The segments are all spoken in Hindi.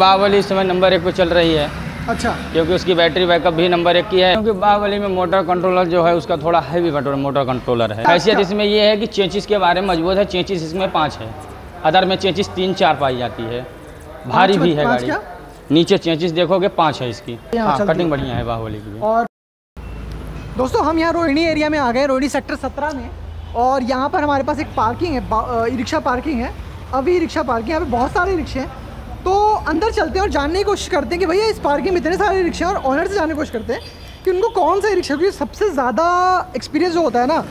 बाहुबली इस समय नंबर एक पे चल रही है। अच्छा। क्योंकि उसकी बैटरी बैकअप भी नंबर एक की है। क्योंकि बाहुबली में मोटर कंट्रोलर जो है उसका थोड़ा हैवी मोटर कंट्रोलर है। हैसियत इसमें ये है कि चेंचिस के बारे में मज़बूत है चेंचिस इसमें पाँच है। अदर में चेंचिस तीन चार पाई जाती है। भारी भी है गाड़ी। नीचे चेंचिस देखोगे पाँच है इसकी। हाँ कटिंग बढ़िया है बाहुबली की और दोस्तों हम यहाँ रोहिणी एरिया में आ गए रोहिणी सेक्टर सत्रह में। और यहाँ पर हमारे पास एक पार्किंग है ई रिक्शा पार्किंग है। अभी रिक्शा पार्किंग यहाँ पे बहुत सारे रिक्शे हैं। तो अंदर चलते हैं और जानने की कोशिश करते हैं कि भैया इस पार्किंग में इतने सारे रिक्शे और ऑनर से जानने की कोशिश करते हैं कि उनको कौन सा रिक्शा क्योंकि सबसे ज़्यादा एक्सपीरियंस जो होता है ना,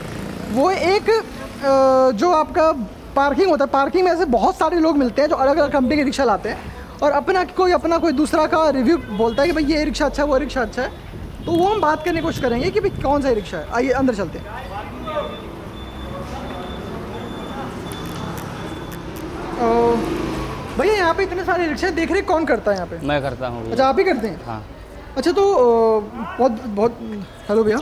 वो एक जो आपका पार्किंग होता है पार्किंग में ऐसे बहुत सारे लोग मिलते हैं जो अलग अलग कंपनी के रिक्शा लाते हैं और अपना कोई अपना कोई दूसरा का रिव्यू बोलता है कि भाई ये रिक्शा अच्छा है, वो रिक्शा अच्छा है। तो वो हम बात करने की कोशिश करेंगे कि भाई कौन सा रिक्शा है? आइए, अंदर चलते हैं। भैया यहाँ पे इतने सारे रिक्शे देख रहे कौन करता है यहाँ पे? मैं करता हूँ अच्छा आप ही करते हैं? हाँ। अच्छा तो बहुत बहुत हेलो भैया।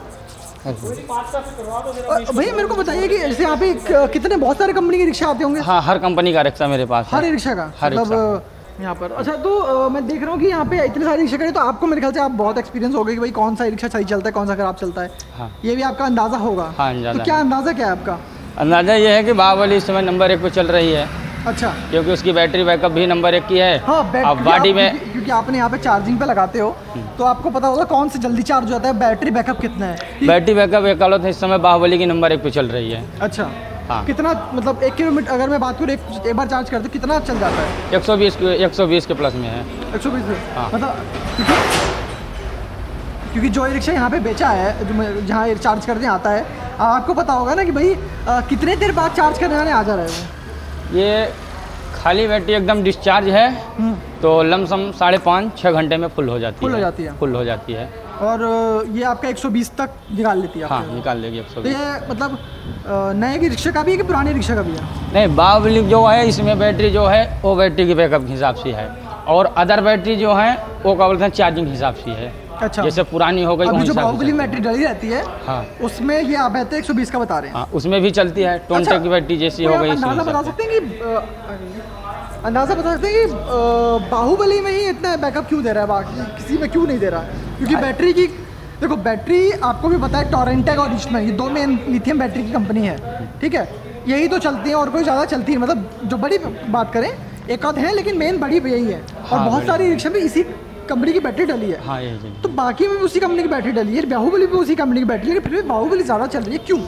भैया मेरे को बताइए कि जैसे यहाँ पे कितने बहुत सारे कंपनी के रिक्शा आते होंगे? हाँ हर कंपनी का रिक्शा मेरे पास हर रिक्शा का? हर मतलब यहाँ पर। अच्छा तो मैं देख रहा हूँ कि यहाँ पे इतने सारे रिक्शा करें तो आपको मेरे ख्याल से आप बहुत एक्सपीरियंस हो गए कि भाई कौन सा रिक्शा सही चलता है कौन सा खराब चलता है। हाँ। ये भी आपका अंदाज़ा होगा। हाँ, अंदाज़ा तो क्या अंदाज़ा क्या है आपका? अंदाज़ा ये है कि बाहुबली इस समय नंबर एक पे चल रही है। अच्छा। क्योंकि उसकी बैटरी बैकअप भी नंबर एक की है। हाँ अब बॉडी में क्योंकि- आपने यहाँ पे चार्जिंग पे लगाते हो तो आपको पता होगा कौन से जल्दी चार्ज होता है बैटरी बैकअप कितना है। बैटरी बैकअप एक हालत इस समय बाहुबली की नंबर एक पे चल रही है। अच्छा। हाँ। कितना मतलब एक किलोमीटर अगर मैं बात करूँ एक, एक बार चार्ज करते कितना चल जाता है? 120 के 120 के प्लस में है। एक सौ बीस हाँ। मतलब क्योंकि जो रिक्शा यहाँ पे बेचा है जहाँ चार्ज करने आता है आपको पता होगा ना कि भाई कितने देर बाद चार्ज करने आने आ जा रहे है ये खाली बैटरी एकदम डिस्चार्ज है हम्म, तो लमसम साढ़े पाँच छः घंटे में फुल हो जाती फुल है हो। जाती है। फुल हो जाती है। और ये आपका 120 तक निकाल लेती है हाँ निकाल लेगी एक तो ये मतलब नए की रिक्शा का भी है कि पुराने रिक्शा का भी है? नहीं बाहुबली जो है इसमें बैटरी जो है वो बैटरी के बैकअप के हिसाब से है। और अदर बैटरी जो है वो क्या बोलते हैं चार्जिंग के हिसाब से है। अच्छा। जैसे पुरानी हो गई जो बाहुबली में बैटरी डली रहती है हाँ। उसमें ये आप हैं 120 का बता रहे हैं। हाँ उसमें भी चलती है टोंटे अच्छा, की बैटरी जैसी हो गई अंदाज़ा बता सकते हैं कि अंदाज़ा बता सकते हैं कि बाहुबली में ही इतना बैकअप क्यों दे रहा है बाकी किसी में क्यों नहीं दे रहा? क्योंकि बैटरी की देखो बैटरी आपको भी पता है टोरेंटेक और रिचमैन ये दो मेन लिथियम बैटरी की कंपनी है ठीक है? यही तो चलती है और कोई ज़्यादा चलती है मतलब जो बड़ी बात करें एक आध है लेकिन मेन बड़ी यही है। और हाँ, बहुत सारी रिक्शा भी इसी कंपनी की बैटरी डली है। हाँ चीज़ तो बाकी में भी उसी कंपनी की बैटरी डली है बाहुबली भी उसी कंपनी की बैटरी है फिर भी बाहुबली ज़्यादा चल रही है क्यों?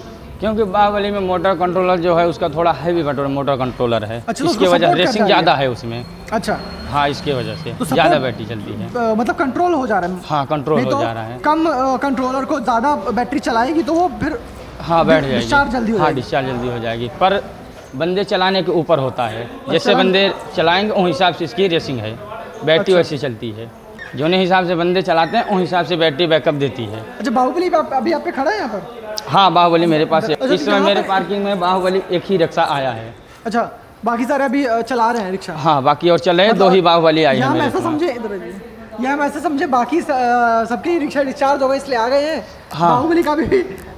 क्योंकि बाहुबली में मोटर कंट्रोलर जो है उसका थोड़ा हैवी मोटर कंट्रोलर है। अच्छा, तो इसकी वजह रेसिंग ज़्यादा है उसमें। अच्छा। हाँ इसकी वजह से तो ज़्यादा बैटरी चलती है। अ, मतलब कंट्रोल हो जा रहा है। हाँ कंट्रोल हो तो जा रहा है। कम कंट्रोलर को ज़्यादा बैटरी चलाएगी तो वो फिर हाँ बैठ जाएगी। डिस्चार्ज जल्दी हो जाएगी। डिस्चार्ज जल्दी हो जाएगी। पर बंदे चलाने के ऊपर होता है। जैसे बंदे चलाएँगे उस हिसाब से इसकी रेसिंग है। बैटरी अच्छा। वैसी चलती है। जो हिसाब से बंदे चलाते हैं उस हिसाब से बैटरी बैकअप देती है। अच्छा बाहुबली अभी आप पे खड़ा है यहाँ पर? हाँ बाहुबली मेरे पास है। अच्छा, इस समय मेरे पार्किंग में बाहुबली एक ही रिक्शा आया है। अच्छा बाकी सारे अभी चला रहे हैं रिक्शा? हाँ बाकी और चले हैं, दो ही बाहुबली आई है यहाँ ऐसा समझे यहाँ ऐसा समझे बाकी सबके रिक्शा डिस्चार्ज हो गए इसलिए आ गए हैं। हाँ। बाहुबली का भी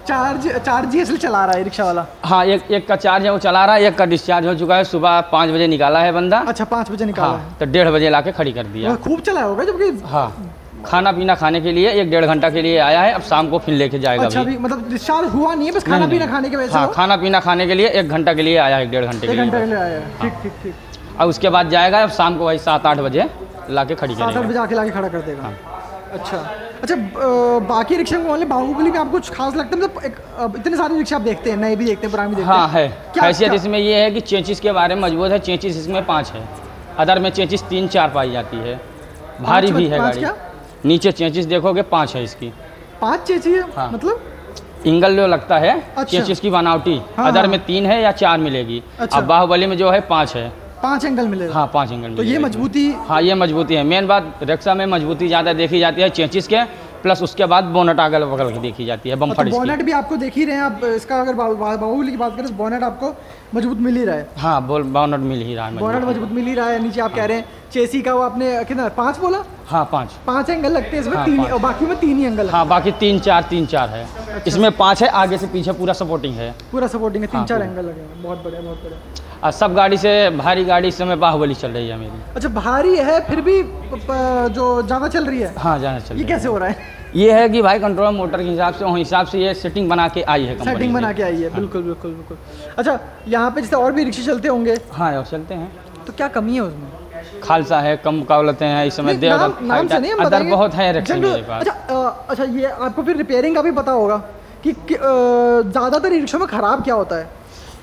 चार्ज चार्ज ही इसलिए चला रहा है रिक्शा वाला? हाँ एक एक का चार्ज है वो चला रहा है एक का डिस्चार्ज हो चुका है सुबह पाँच बजे निकाला है बंदा। अच्छा पाँच बजे निकाला हाँ तो डेढ़ बजे लाके खड़ी कर दिया। खूब चला होगा जबकि हाँ खाना पीना खाने के लिए एक डेढ़ घंटा के लिए आया है अब शाम को फिर लेके जाएगा अच्छा अभी। मतलब डिस्चार्ज हुआ नहीं है बस खाना पीना खाने की वजह से हाँ खाना पीना खाने के लिए एक घंटा के लिए आया है एक डेढ़ घंटे के के लिए आया है ठीक ठीक ठीक। और उसके बाद जाएगा अब शाम को वही सात आठ बजे लाके खड़ी सात आठ बजे आके लाके खड़ा कर देगा। हाँ। अच्छा। अच्छा बाकी रिक्शा में वाले बाहुबली में आपको कुछ खास लगता है? मतलब एक, इतने सारे रिक्शा आप देखते हैं नए भी देखते हैं पुराने भी देखते हाँ है। हैसियत इसमें ये है कि चेंचिस के बारे में मज़बूत है चेंचिस इसमें पाँच है। अदर में चेंचिस तीन चार पाई जाती है। भारी भी है गाड़ी। नीचे चेंचिस देखोगे पाँच है इसकी। पाँच चेंची है। हाँ। मतलब? इंगल जो लगता है अच्छा। चेंचिस की बनावटी हाँ, अदर हाँ। में तीन है या चार मिलेगी। अच्छा। अब बाहुबली में जो है पाँच है। पाँच एंगल मिलेगा हाँ पाँच इंगल तो ये मजबूती हाँ ये मजबूती है। मेन बात रिक्शा में मजबूती ज़्यादा देखी जाती है चेंचिस के प्लस उसके बाद बोनट अगल बगल की देखी जाती है तो बम्फर इसकी बोनेट भी आपको देख ही रहे हैं आप इसका अगर बा- बा- बाहुबली की बात करें तो बोनेट आपको मज़बूत मिल ही रहा है। हाँ बोल बोनट मिल ही रहा है बोनेट मज़बूत। मिल ही रहा है नीचे आप कह रहे हैं चेसी का वो आपने कितना पाँच बोला? हाँ पाँच। पाँच एंगल लगते हैं इसमें हाँ, तीन और बाकी में तीन ही एंगल हाँ बाकी तीन चार तीन चार है। अच्छा। इसमें पाँच है आगे से पीछे पूरा सपोर्टिंग है। पूरा सपोर्टिंग है तीन हाँ, चार एंगल लगे बहुत बढ़िया बहुत बढ़िया। और सब गाड़ी से भारी गाड़ी इस समय बाहुबली चल रही है मेरी। अच्छा भारी है फिर भी जो ज़्यादा चल रही है? हाँ ज़्यादा चल ये रही है। कैसे हो रहा है? ये है कि भाई कंट्रोल मोटर के हिसाब से हिसाब से ये सेटिंग बना के आई है सेटिंग बना के आई है हाँ। बिल्कुल बिल्कुल बिल्कुल। अच्छा यहाँ पे जैसे और भी रिक्शे चलते होंगे? हाँ और चलते हैं। तो क्या कमी है उसमें? खालसा है कम मुकाबलते हैं इस समय हम अदर बहुत है अच्छा अच्छा ये आपको फिर रिपेयरिंग का भी पता होगा कि ज़्यादातर रिक्शों में ख़राब क्या होता है?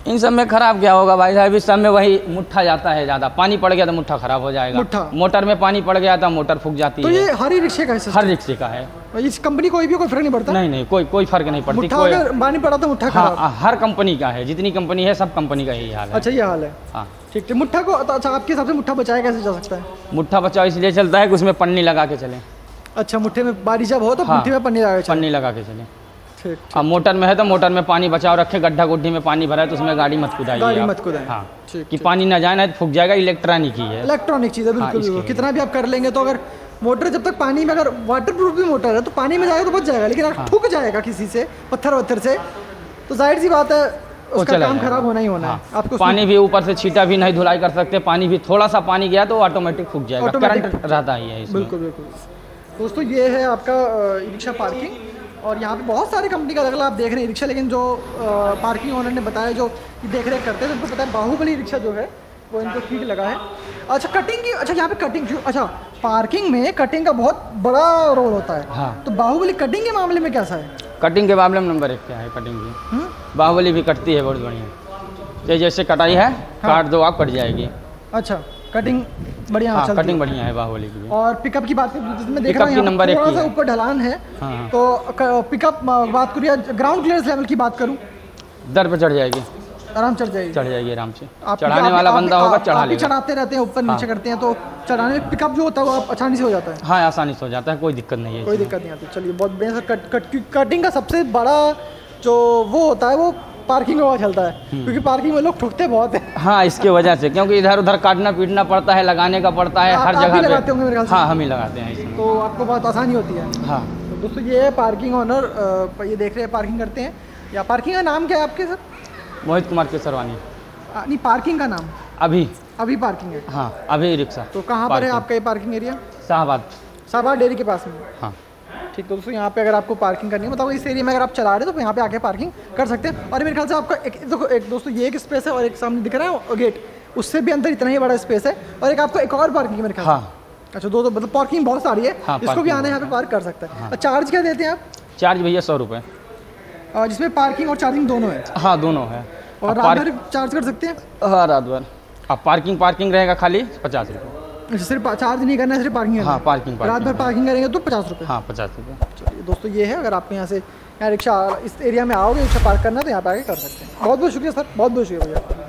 इन सब में खराब क्या होगा भाई साहब? इस सब में वही मुट्ठा जाता है ज़्यादा। पानी पड़ गया तो मुट्ठा खराब हो जाएगा। मुट्ठा। मोटर में पानी पड़ गया तो मोटर फूक जाती तो है। ये हर रिक्शे का है हर रिक्शे का है। इस कंपनी कोई भी कोई फ़र्क नहीं पड़ता? नहीं नहीं कोई कोई फ़र्क नहीं पड़ती मुट्ठा कोई अगर पानी पड़ा तो मुट्ठा खराब। हाँ हर कंपनी का है जितनी कंपनी है सब कंपनी का यही हाल है। अच्छा ये हाल है। हाँ। ठीक ठीक मुट्ठा को तो अच्छा आपके हिसाब से मुठ्ठा बचाया कैसे जा सकता है? मुठ्ठा बचाव इसलिए चलता है कि उसमें पन्नी लगा के चले। अच्छा मुठ्ठे में बारिश जब हो तो हाँ। मुट्ठी में पन्नी लगा के चलो। पन्नी लगा के चले। अब मोटर में है तो मोटर में पानी बचाओ रखे गड्ढा गुड्ढी में पानी भरा है तो उसमें गाड़ी मत कुदाइए गाड़ी मत कुदाएँ। हाँ ठीक, कि पानी ना जाए ना तो फूक जाएगा इलेक्ट्रॉनिक ही है। इलेक्ट्रॉनिक चीज़ है हाँ, बिल्कुल। कितना भी आप कर लेंगे तो अगर मोटर जब तक पानी में अगर वाटर प्रूफ भी मोटर है तो पानी में जाएगा तो बच जाएगा लेकिन हाँ। अगर ठुक जाएगा किसी से पत्थर वत्थर से तो ज़ाहिर सी बात है उसका काम खराब होना ही होना हाँ। है। आपको पानी भी ऊपर से छीटा भी नहीं धुलाई कर सकते पानी भी थोड़ा सा पानी गया तो ऑटोमेटिक फूक जाएगा। करंट रहता ही है बिल्कुल बिल्कुल। दोस्तों ये है आपका ई रिक्शा पार्किंग और यहाँ पे बहुत सारी कंपनी का अलग अलग आप देख रहे हैं रिक्शा लेकिन जो पार्किंग ओनर ने बताया जो देख रेख करते हैं तो उनको पता है बाहुबली रिक्शा जो है वो इनको ठीक लगा है। अच्छा कटिंग की अच्छा यहाँ पे कटिंग जो अच्छा पार्किंग में कटिंग का बहुत बड़ा रोल होता है। हाँ। तो बाहुबली कटिंग के मामले में कैसा है? कटिंग के मामले में नंबर एक क्या है कटिंग की? हम्म? बाहुबली भी कटती है बहुत बढ़िया। जैसे कटाई है काट दो आप कट जाएगी। अच्छा। कटिंग बढ़िया हाँ कटिंग बढ़िया है बाहुबली की और पिकअप की बात जिसमें देख रहा हूँ थोड़ा सा ऊपर ढलान है हाँ, हाँ। तो पिकअप बात करिए ग्राउंड क्लियरेंस लेवल की बात करूँ? दर पे चढ़ जाएगी। आराम चढ़ जाएगी। चढ़ जाएगी आराम से। आप- चढ़ाने वाला बंदा होगा चढ़ा लेगा। चढ़ाते रहते हैं ऊपर नीचे हाँ। करते हैं तो चढ़ाने में पिकअप जो होता है वो आप आसानी से हो जाता है। हाँ आसानी से हो जाता है कोई दिक्कत नहीं है कोई दिक्कत नहीं आती। चलिए बहुत बढ़िया कट, कटिंग का सबसे बड़ा जो वो होता है वो पार्किंग में हुआ चलता है हम्म। क्योंकि पार्किंग में लोग ठुकते बहुत है। हाँ इसके वजह से क्योंकि इधर उधर काटना पीटना पड़ता है लगाने का पड़ता है हर जगह पे। हाँ हम ही लगाते हैं तो आपको बहुत आसानी होती है। हाँ। तो दोस्तों ये है पार्किंग ऑनर ये देख रहे हैं पार्किंग करते हैं। या पार्किंग का नाम क्या है आपके सर? मोहित कुमार केसरवानी। नहीं पार्किंग का नाम। अभी। अभी पार्किंग है। हाँ अभी रिक्शा। तो कहाँ पर है आपका ये parking area? Shahbad. Shahbad dairy के पास में। हाँ। ठीक तो दोस्तों यहाँ पे अगर आपको पार्किंग करनी है मतलब इस एरिया में अगर आप चला रहे हो तो यहाँ पे आके पार्किंग कर सकते हैं। और मेरे ख्याल से आपका एक देखो एक दोस्तों ये एक स्पेस है और एक सामने दिख रहा है गेट उससे भी अंदर इतना ही बड़ा स्पेस है और एक आपको एक और पार्किंग मेरे ख्याल हाँ। अच्छा दो दो मतलब पार्किंग बहुत सारी है। हाँ, इसको भी आना यहाँ पे पार्क कर सकता है। चार्ज क्या देते हैं आप? चार्ज भैया सौ रुपये जिसमें पार्किंग और चार्जिंग दोनों है। हाँ दोनों है। और रात भर चार्ज कर सकते हैं? हाँ रात भर। अब पार्किंग पार्किंग रहेगा खाली पचास रुपये सिर्फ़ चार्ज नहीं करना है सिर्फ़ पार्किंग हाँ पार्किंग रात भर पार्किंग पार्किंग करेंगे तो पचास रुपये। हाँ पचास रुपये। चलिए दोस्तों ये है अगर आपके यहाँ से यहाँ रिक्शा इस एरिया में आओगे रिक्शा पार्क करना तो यहाँ पे आके कर सकते हैं। बहुत बहुत शुक्रिया सर। बहुत बहुत शुक्रिया भैया।